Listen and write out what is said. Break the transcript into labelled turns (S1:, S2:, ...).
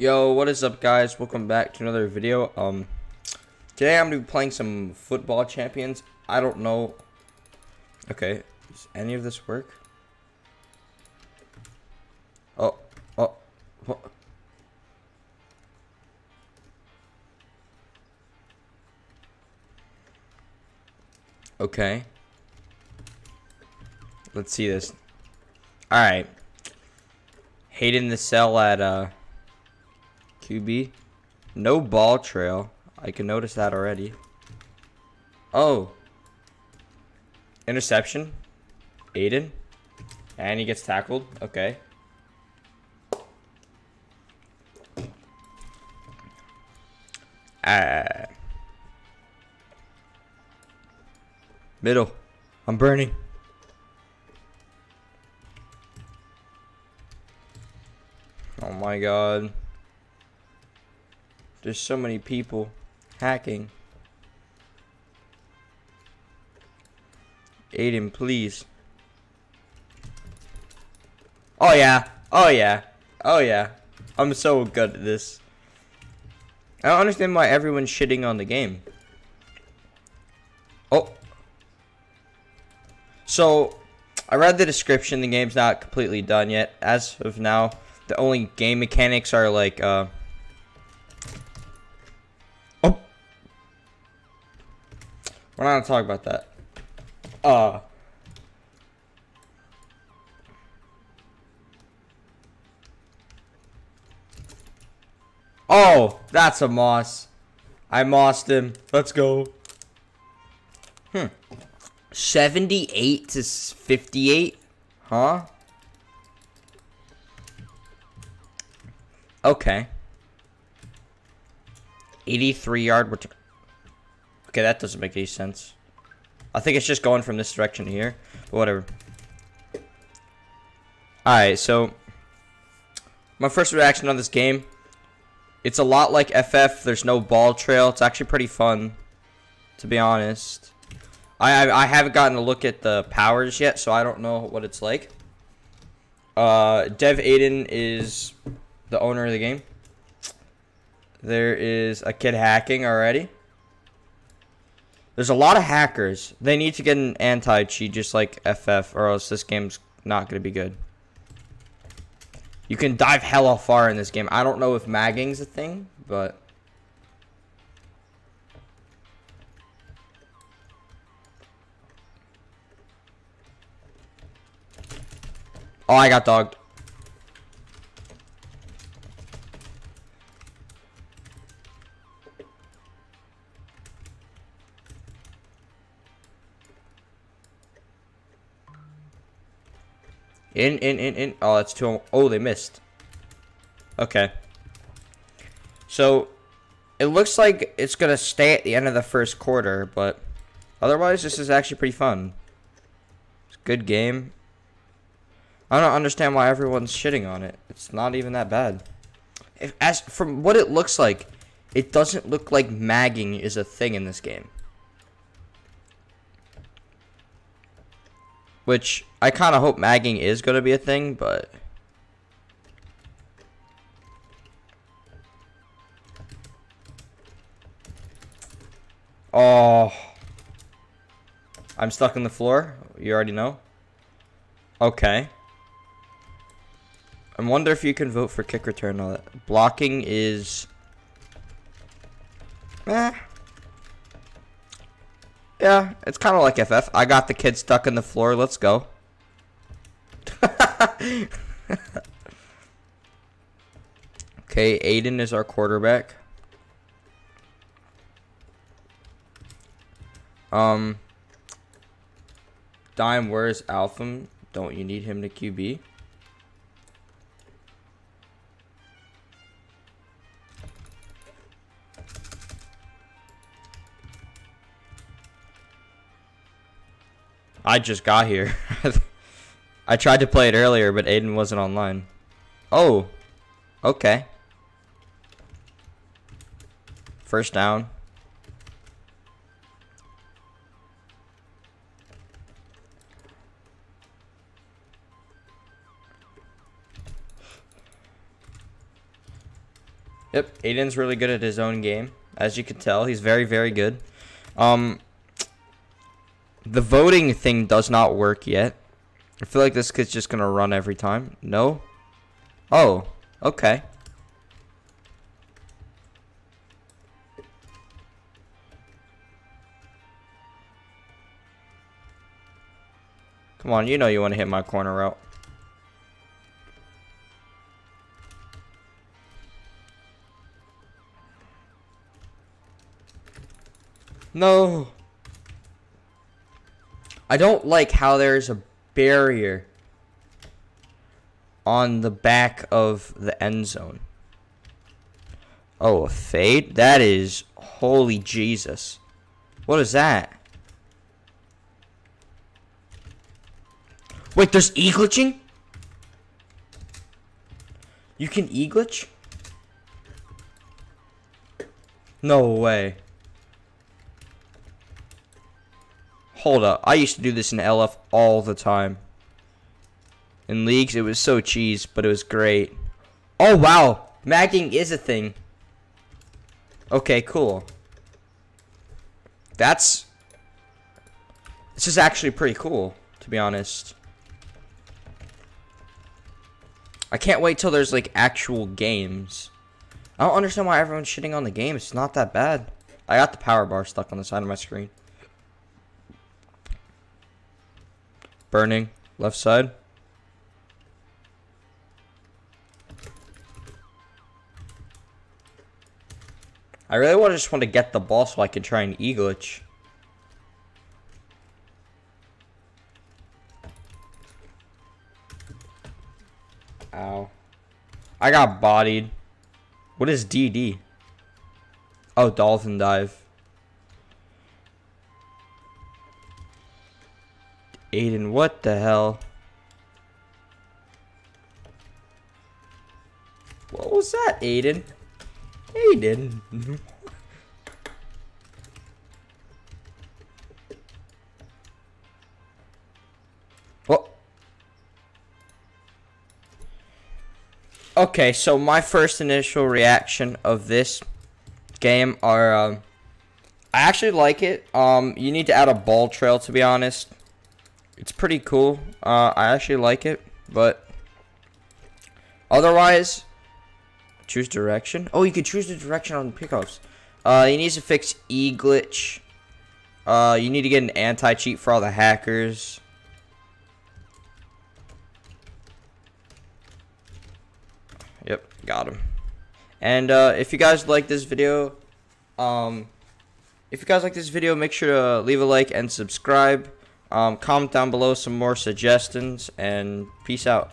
S1: Yo, what is up guys? Welcome back to another video. Um today I'm gonna be playing some football champions. I don't know Okay, does any of this work? Oh, oh, what? Okay. Let's see this. Alright. Hayden the cell at uh QB. No ball trail. I can notice that already. Oh. Interception. Aiden. And he gets tackled. Okay. Ah. Middle. I'm burning. Oh my god. There's so many people hacking. Aiden, please. Oh yeah. Oh yeah. Oh yeah. I'm so good at this. I don't understand why everyone's shitting on the game. Oh. So, I read the description. The game's not completely done yet. As of now, the only game mechanics are like, uh... We're not gonna talk about that. Uh... Oh, that's a moss. I mossed him. Let's go. Hmm. 78 to 58? Huh? Okay. 83 yard return. Okay, that doesn't make any sense. I think it's just going from this direction here. But whatever. Alright, so... My first reaction on this game. It's a lot like FF. There's no ball trail. It's actually pretty fun. To be honest. I, I, I haven't gotten a look at the powers yet, so I don't know what it's like. Uh, Dev Aiden is the owner of the game. There is a kid hacking already. There's a lot of hackers. They need to get an anti-cheat just like FF or else this game's not going to be good. You can dive hella far in this game. I don't know if magging's a thing, but... Oh, I got dogged. In, in, in, in. Oh, that's too. Oh, they missed. Okay. So, it looks like it's going to stay at the end of the first quarter, but otherwise, this is actually pretty fun. It's a good game. I don't understand why everyone's shitting on it. It's not even that bad. If, as From what it looks like, it doesn't look like magging is a thing in this game. Which I kind of hope magging is going to be a thing, but... Oh. I'm stuck on the floor. You already know. Okay. I wonder if you can vote for kick return. Blocking is... Eh. Yeah, it's kind of like FF. I got the kid stuck in the floor. Let's go. okay, Aiden is our quarterback. Um, Dime, where's Alpham? Don't you need him to QB? I just got here. I tried to play it earlier, but Aiden wasn't online. Oh. Okay. First down. Yep, Aiden's really good at his own game. As you can tell, he's very, very good. Um, the voting thing does not work yet. I feel like this kid's just gonna run every time. No? Oh, okay. Come on, you know you want to hit my corner route. No. I don't like how there's a barrier on the back of the end zone. Oh, a fade? That is holy Jesus. What is that? Wait, there's e-glitching? You can e-glitch? No way. Hold up. I used to do this in LF all the time. In leagues, it was so cheese, but it was great. Oh, wow. Magging is a thing. Okay, cool. That's... This is actually pretty cool, to be honest. I can't wait till there's, like, actual games. I don't understand why everyone's shitting on the game. It's not that bad. I got the power bar stuck on the side of my screen. Burning. Left side. I really want to just want to get the ball so I can try and e-glitch. Ow. I got bodied. What is DD? Oh, dolphin dive. Aiden, what the hell? What was that, Aiden? Aiden. what? Okay, so my first initial reaction of this game are, um, I actually like it. Um, you need to add a ball trail, to be honest. It's pretty cool. Uh, I actually like it, but otherwise, choose direction. Oh, you can choose the direction on the pickups. Uh, you need to fix e-glitch. Uh, you need to get an anti-cheat for all the hackers. Yep, got him. And uh, if you guys like this video, um, if you guys like this video, make sure to leave a like and subscribe. Um, comment down below some more suggestions, and peace out.